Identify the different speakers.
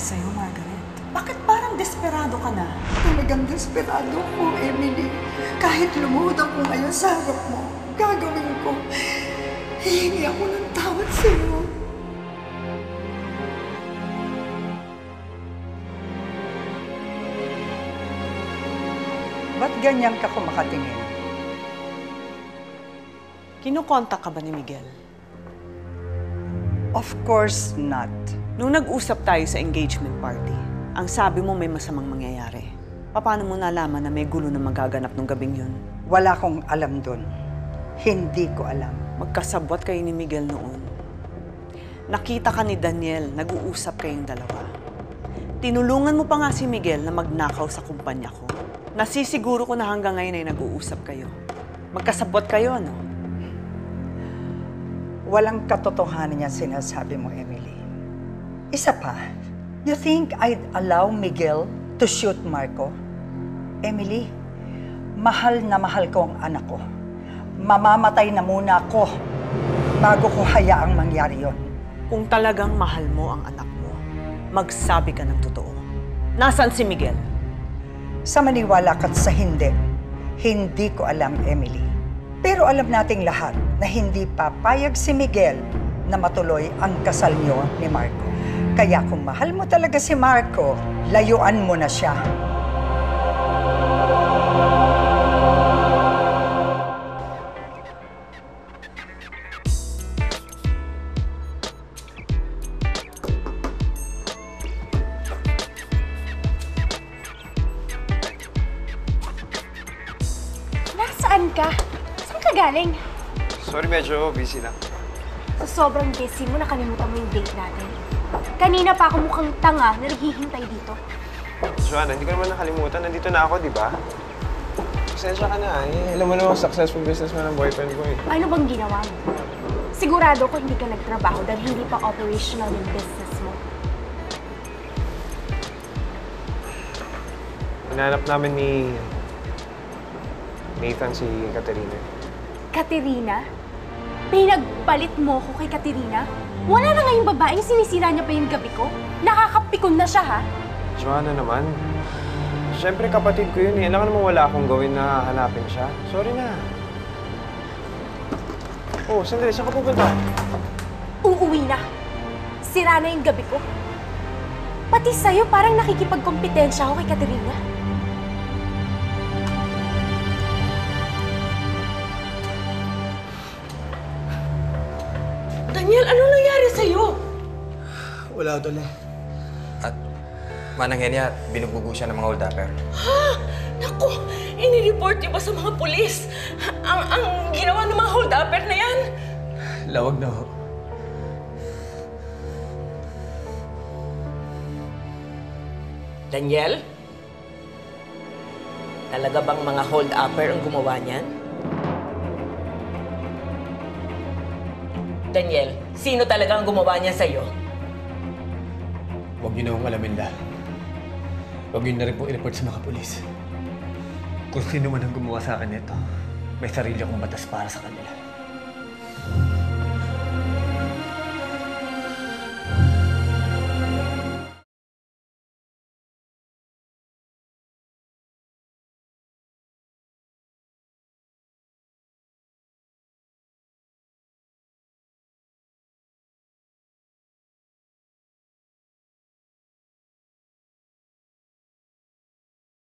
Speaker 1: sa'yo, Margaret? Bakit parang desperado ka na?
Speaker 2: Talagang desperado ko, Emily. Kahit lumuhod ako ngayon sa harap mo, gagawin ko. Hihingi ako ng tawad sa'yo. Ba't ganyan ka kumakatingin?
Speaker 1: Kinukontak ka ba ni Miguel?
Speaker 2: Of course not.
Speaker 1: Nung nag-usap tayo sa engagement party, ang sabi mo may masamang mangyayari. Paano mo nalaman na may gulo na magaganap nung gabing yun?
Speaker 2: Wala akong alam dun. Hindi ko alam.
Speaker 1: Magkasabwat kayo ni Miguel noon. Nakita ka ni Daniel, nag-uusap kayong dalawa. Tinulungan mo pa nga si Miguel na magnakaw sa kumpanya ko. Nasisiguro ko na hanggang ngayon ay nag-uusap kayo. Magkasabwat kayo, ano?
Speaker 2: Walang katotohanan niya sinasabi mo, Emily. Isa pa, you think I'd allow Miguel to shoot Marco? Emily, mahal na mahal ko ang anak ko. Mamamatay na muna ako bago ko hayaang mangyari yon.
Speaker 1: Kung talagang mahal mo ang anak mo, magsabi ka ng totoo. Nasaan si Miguel?
Speaker 2: Sa maniwala ka't sa hindi, hindi ko alam, Emily. Pero alam nating lahat na hindi papayag si Miguel na matuloy ang kasal niyo ni Marco. Kaya kung mahal mo talaga si Marco, layuan mo na siya.
Speaker 3: Nasaan ka? Saan ka galing?
Speaker 4: Sorry, medyo busy lang.
Speaker 3: Sa sobrang busy mo, nakalimutan mo yung date natin. Kanina pa ako mukhang tanga na naghihintay dito.
Speaker 4: Joanna, hindi ko naman nakalimutan. Nandito na ako, di ba? Pasensya ka na. Eh, alam mo naman, successful businessman ang boyfriend ko eh.
Speaker 3: Ano bang ginawa mo? Sigurado ko hindi ka nagtrabaho dahil hindi pa operational yung business mo.
Speaker 4: Hinanap namin ni Nathan si Katerina.
Speaker 3: Katerina? Pinagpalit mo ko kay Katerina? Wala na ngayong babaeng sinisira niya pa yung gabi ko? Nakakapikon na siya, ha?
Speaker 4: Joanna naman. Siyempre, kapatid ko yun eh. Alam naman wala akong gawin na hanapin siya. Sorry na. Oh, sandali. Saan ka pupunta?
Speaker 3: Uuwi na. Sira na yung gabi ko. Pati sa'yo, parang nakikipagkompetensya ako kay Katerina.
Speaker 1: Daniel, ano nangyari sa'yo?
Speaker 5: Wala tol.
Speaker 6: At manang Henya, binubugo siya ng mga hold-upper.
Speaker 7: Naku, inireport niyo ba sa mga pulis? Ang, ang ginawa ng mga hold-upper na yan?
Speaker 5: Lawag na ho.
Speaker 7: Daniel? Talaga bang mga hold-upper ang gumawa niyan? Daniel, sino talaga ang gumawa niya sa'yo?
Speaker 5: Huwag niyo na akong alamin dahil. Huwag niyo na rin po i-report sa mga polis. Kung sino man ang gumawa sa akin nito, may sarili akong batas para sa kanila.